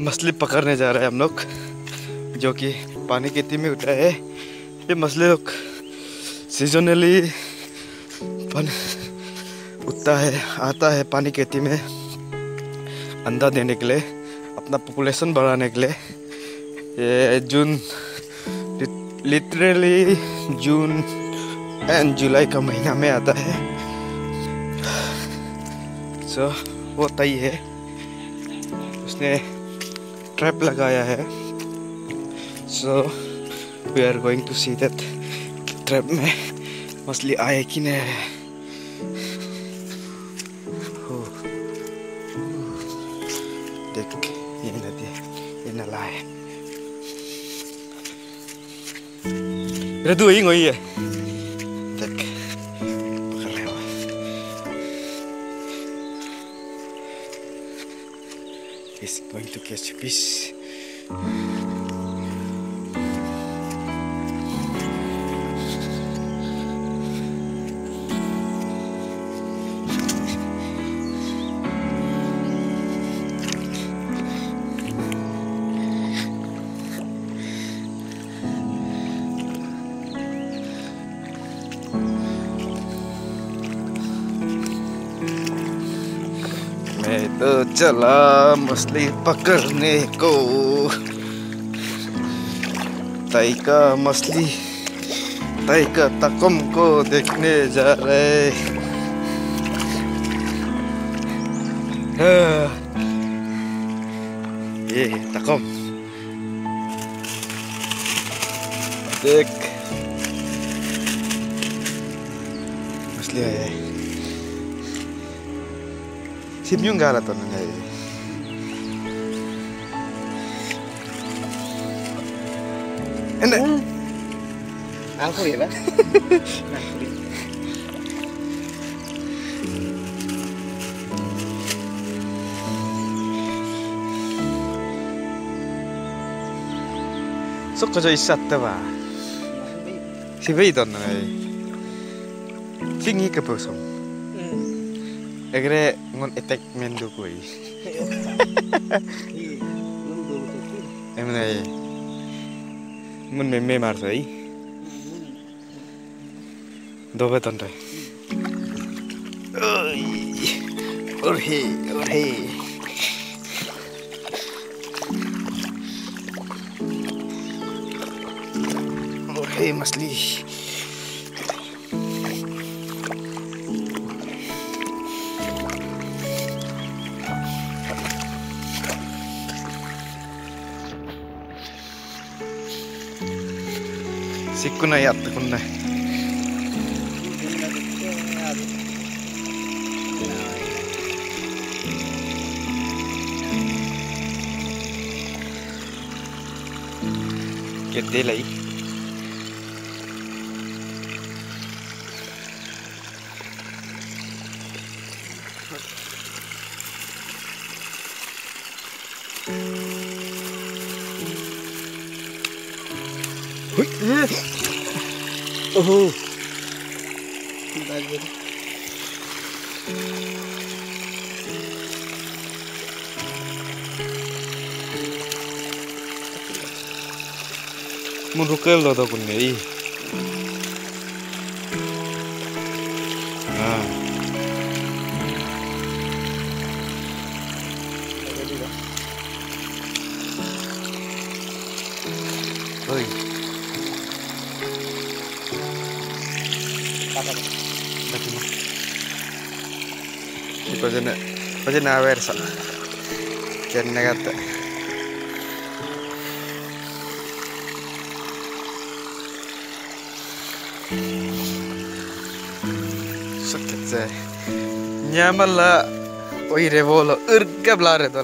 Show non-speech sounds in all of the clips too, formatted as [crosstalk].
मछली पकड़ने जा रहे हैं हम लोग जो कि पानी खेती में उठ है। ये मछली लोग सीजनली उठता है आता है पानी खेती में अंडा देने के लिए अपना पॉपुलेशन बढ़ाने के लिए। ये जून लिटरली जून एंड जुलाई का महीना में आता है। सो so, वो तय है। उसने ट्रैप लगाया है। So we are going to see that trap में मछली आए कि नहीं है देख, ये नाला है। Redu ingo iya. Esse banho que é. तो चला मछली पकड़ने को। तई का मछली तई का तकम को देखने जा रहे। हाँ, ये तकम। देख मछली है। Sim yung gala to nanya yun. Ano? Sok kajo isa ta ba? Si Vito nanya yun akhirnya ngun etek mendo kui emang ya mun meme marso i dobe tante orhe orhe orhe masli くないやってくんない決定 lấy ओहो म रुकै ल त कुनै Sakit saya. Nyaman lah. Oi revolo. Urga blare to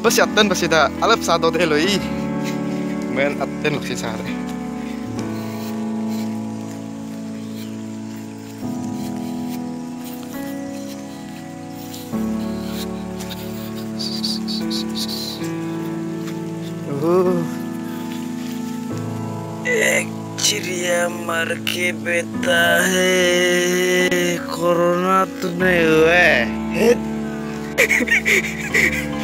lappe. Bas yatten bas ida alap sado de loi. Men atten loksi sare. Oh. चिड़िया मर के बेता है कोरोना तो नहीं हुआ है [laughs]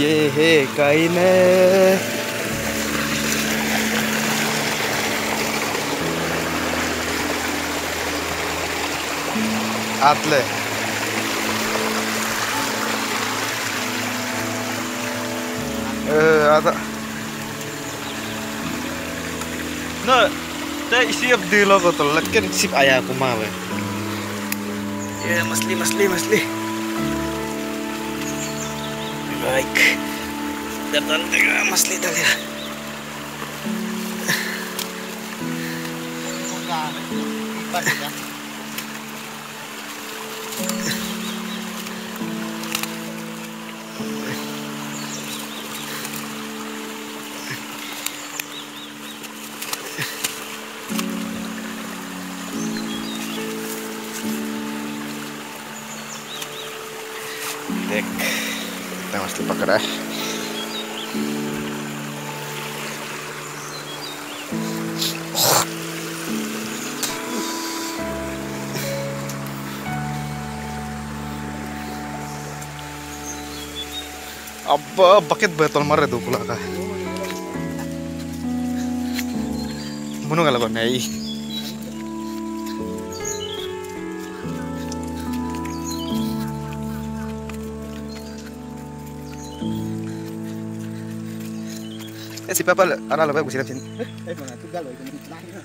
ये है काइन आतले ada no ta isi ab dilo ko to lakken sip aya ko ma we ye masli masli masli baik. Datang dengan mas lidal ya. Thank you. arah apa paket betul mare tuh pula kah? Muno kalau naik. Thế xịp bắp lợn, nó là bắp của xịp bắp chín Thế mà thức ra lối của mình lại nữa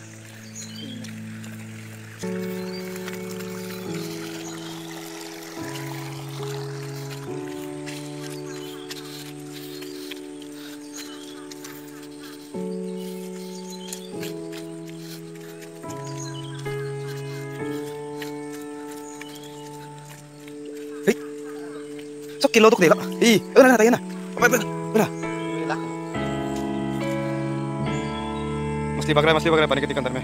Sok kilo tuh deh, Ih, udah ada tayana. Apa-apa? Udah. मछली पकड़ा है मछली पकड़ा है पानी के अंदर में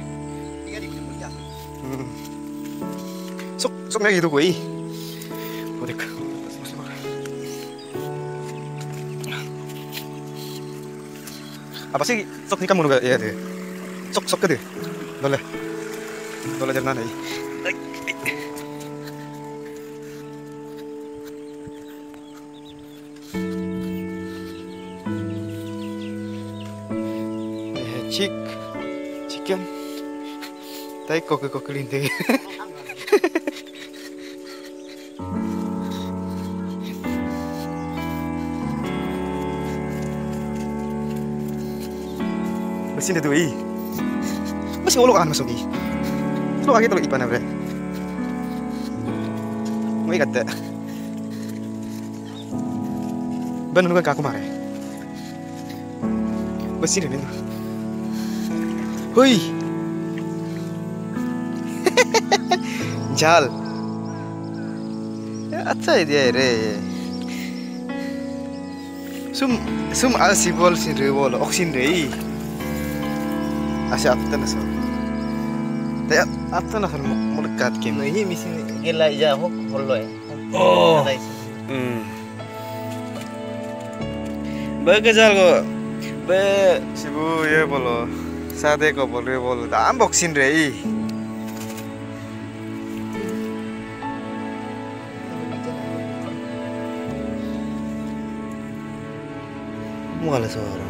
Tiga di ujung mulia. हम्म। सुक सुक नहीं itu कोई वो देख मछली पकड़ा apa sih sok nikah mulu gak ya deh sok sok ke deh boleh boleh jangan nih chick キャン大国国林で [laughs] mesin itu i mesin ulo kan masuk i ulok lagi terlalu ipan apa mau ikat deh benar kan kaku marah mesin ini tuh. Hui. [laughs] Jal. Acha এদিয়া re. sum sum asibol sin rebol oksin rei asi aptan sa te aptan sa mulkat kim misi hi misin gela ja hok hollo e. oh. Hmm ba jal go. Be sibu ye bolo. साधे कबल रे बोल्दा पनि बक्सिन रे मलाई छ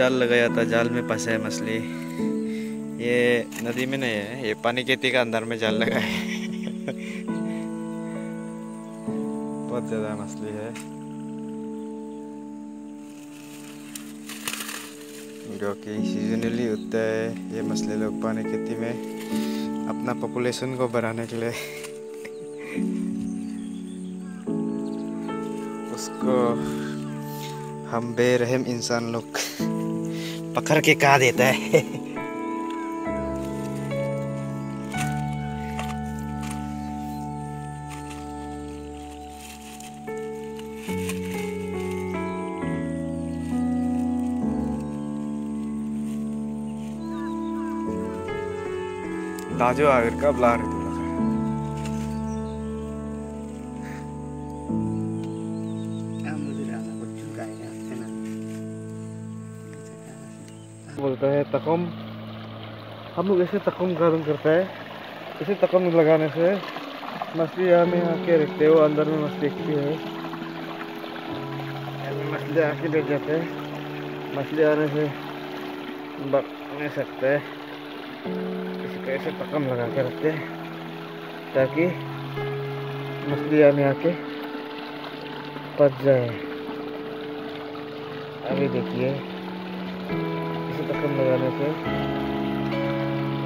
जाल लगाया था, जाल में फंसा है मछली। ये नदी में नहीं है, ये पानी खेती का अंदर में जाल लगा है। बहुत ज़्यादा मछली है। जो कि सीजनली होता है, ये मछली लोग पानी खेती में अपना पॉपुलेशन को बढ़ाने के लिए उसको हम बेरहम इंसान लोग। पकड़ के कहा देता है। ताजो आगर का ब्लार है तकम। हम लोग ऐसे तकम गार्डन करता है। ऐसे तकम लगाने से मछली यहाँ आके रखते हो अंदर में मछली की है। मछली आके ले जाते हैं। मछली आने से बक नहीं सकते। इसको ऐसे तकम लगा के रखते हैं, ताकि मछली में आके पच जाए। अभी देखिए। इसे लगाने से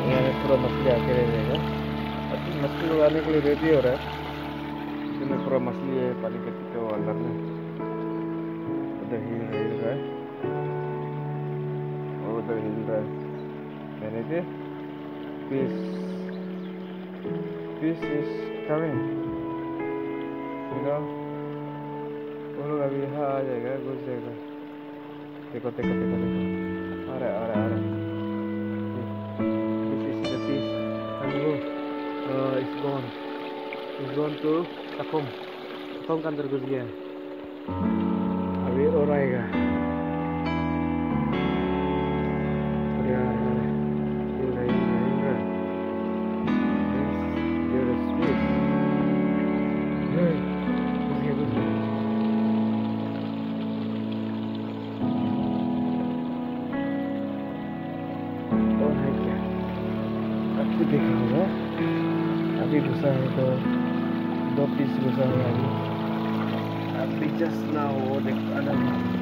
यहाँ पूरा मछली आके रह जाएगा। अब मछली लगाने के लिए रेडी हो रहा है। इसमें पूरा मछली है, पानी के पीते हो अंदर में। उधर हिल हिल रहा है। और उधर हिल रहा है। मैंने के fish fish is coming you know वो लोग अभी यहाँ आ जाएगा, घुस जाएगा। ikut ikut ikut ikut take off, take This is the fish. Hello. Uh, it's gone. It's gone to Takom. Takom kan terus dia. Abi orang ya. अभी देखा होगा। अभी घुसा है तो दो पीस घुसा है अभी। अभी जस्ट ना वो देख, अलग.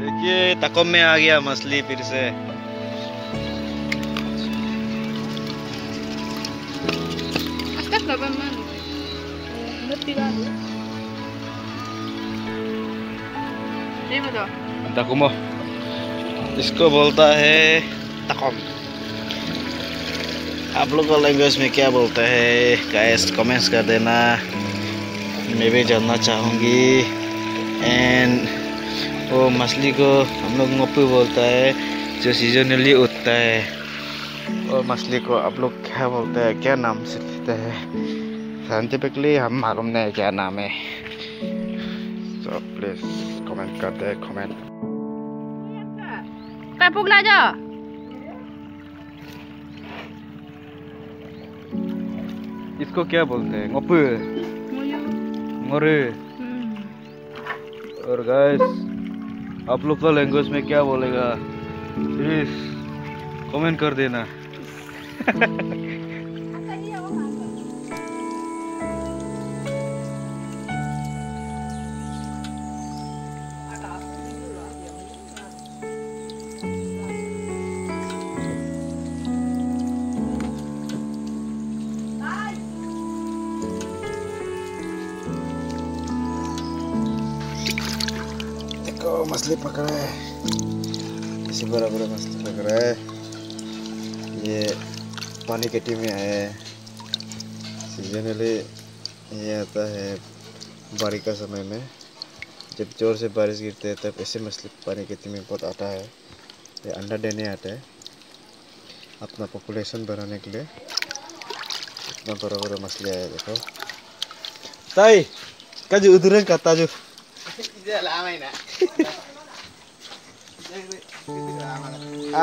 देखिए तकम में आ गया मछली फिर से। Ini इसको बोलता है तकम आप लोग का लैंग्वेज में क्या बोलता है? गाइस कमेंट्स कर देना। मैं भी जानना चाहूँगी। एंड वो मछली को हम लोग मोपू बोलता है, जो सीजनली उठता है। और मछली को आप लोग क्या बोलते हैं? क्या नाम से देते हैं? साइंटिफिकली हम मालूम नहीं क्या नाम है। तो प्लीज़ कमेंट करते हैं कमेंट Kayak pukul aja. इसको क्या बोलते हैं ngore? Hmm. और गाइस आप लोग का लैंग्वेज में क्या बोलेगा प्लीज़ कमेंट कर देना देखो मछली पकड़ा है। इसी बड़ा बड़ा मछली पकड़ा है। ये पानी के में आया है। सीजनली ये आता है बारिश का समय में। जब ज़ोर से बारिश गिरते है, तब ऐसे मछली पानी के में बहुत आता है। ये अंडा देने आता है। अपना पॉपुलेशन बढ़ाने के लिए। इतना बड़ा बड़ा मछली आया देखो। ताई काजू उधर का ताजू இதெல்லாம் ஆமாயினா ஆ